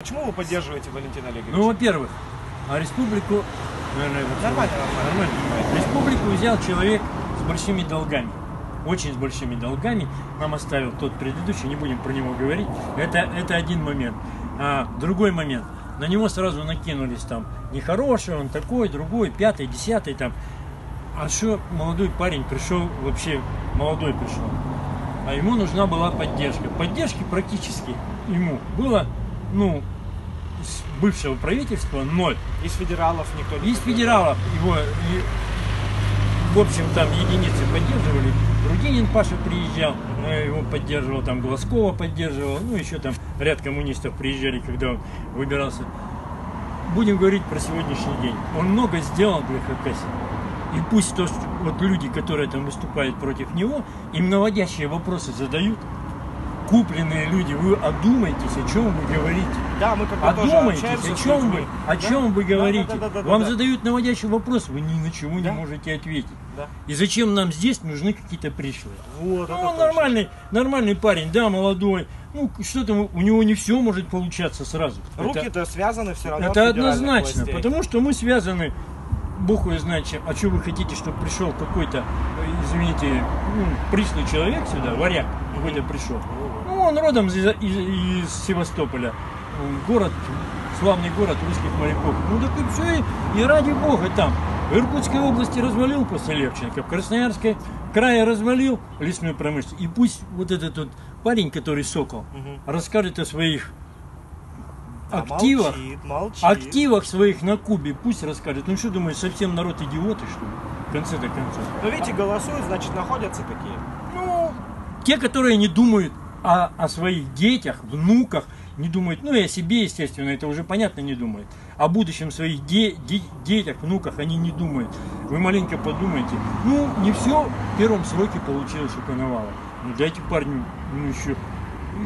Почему вы поддерживаете Валентина Олеговича? Ну, во-первых, а республику... Наверное, вот Нормально, это- нормально. Республику взял человек с большими долгами. Очень с большими долгами. Нам оставил тот предыдущий, не будем про него говорить. Это, это один момент. А другой момент. На него сразу накинулись там нехороший, он такой, другой, пятый, десятый там. А что молодой парень пришел, вообще молодой пришел. А ему нужна была поддержка. Поддержки практически ему было, ну, бывшего правительства ноль. Из федералов никто не Из федералов его, и, в общем, там единицы поддерживали. Рудинин Паша приезжал, его поддерживал, там Глазкова поддерживал, ну еще там ряд коммунистов приезжали, когда он выбирался. Будем говорить про сегодняшний день. Он много сделал для Хакасии. И пусть то, что вот люди, которые там выступают против него, им наводящие вопросы задают. Купленные люди, вы одумайтесь, о чем вы говорите. Да, мы тоже Одумайтесь, о чем вы, о Да? чем вы Да, да, говорите. да, да, да, Вам да. задают наводящий вопрос, вы ни на чего Да. не можете ответить. Да. И зачем нам здесь нужны какие-то пришлые? Вот, Ну, он точно. нормальный, нормальный парень, да, молодой. Ну, что там, у него не все может получаться сразу. Руки-то связаны все равно. это однозначно, властей. потому что мы связаны, бог его знает чем. А что вы хотите, чтобы пришел какой-то, извините, ну, пришлый человек сюда, варяг какой-то пришел? Ну, он родом из, из- из Севастополя. Город, славный город русских моряков. Ну так и все, и, и ради бога там. В Иркутской области развалил после Левченко, в Красноярской крае развалил лесную промышленность. И пусть вот этот вот парень, который Сокол, Мгм. расскажет о своих активах, молчит, молчит. активах своих на Кубе, пусть расскажет. Ну что думаешь, совсем народ идиоты, что ли? В конце-то концов. Но видите, голосуют, значит, находятся такие. Ну, те, которые не думают о, о своих детях, внуках, не думают, ну и о себе, естественно, это уже понятно, не думают. О будущем своих де- де- детях, внуках они не думают. Вы маленько подумайте. Ну, не все в первом сроке получилось у Коновала. Ну, дайте парню, ну еще,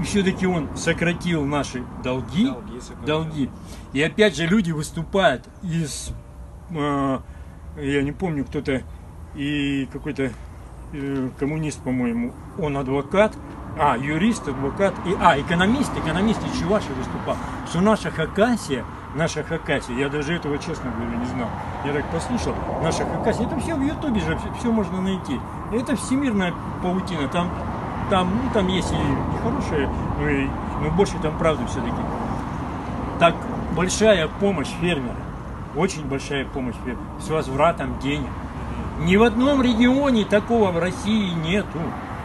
все-таки он сократил наши долги, Долги сократил. долги. И опять же люди выступают из, э, я не помню, кто-то, и какой-то э, коммунист, по-моему, он адвокат, а, юрист, адвокат, и, а, экономист, экономист из Чуваши выступал, что наша Хакасия, наша Хакасия, я даже этого, честно говоря, не знал, я так послушал, наша Хакасия, это все в Ютубе же, все, можно найти, это всемирная паутина, там, там, ну, там есть и, хорошее, но, и, но больше там правды все-таки. Так, большая помощь фермерам, очень большая помощь фермерам, с возвратом денег. Ни в одном регионе такого в России нету.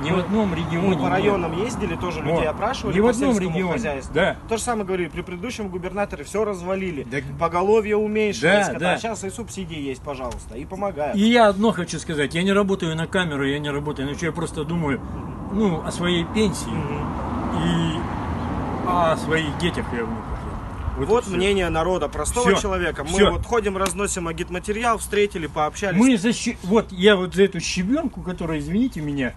Ни в одном регионе Мы по нет. районам ездили, тоже людей Вот. опрашивали Ни в одном сельскому регионе, хозяйству. да. То же самое говорили, при предыдущем губернаторе все развалили. Да. Поголовье уменьшилось, Да, скота. да. а сейчас и субсидии есть, пожалуйста, и помогают. И я одно хочу сказать, я не работаю на камеру, я не работаю, ну что я просто думаю, ну, о своей пенсии Мгм. и о своих детях и внуках. Вот всё. мнение народа, простого Всё. человека. Мы Всё. вот ходим, разносим агитматериал, встретили, пообщались. Мы защи... Вот я вот за эту щебенку, которая, извините меня,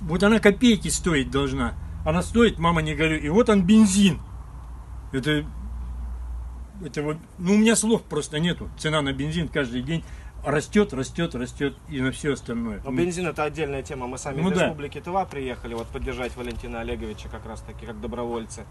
вот она копейки стоить должна. Она стоит, мама не горю. И вот он бензин. Это, это вот, ну у меня слов просто нету. Цена на бензин каждый день растет, растет, растет и на все остальное. Но бензин это отдельная тема. Мы сами Ну из да. Республики Тыва приехали вот поддержать Валентина Олеговича как раз таки как добровольцы.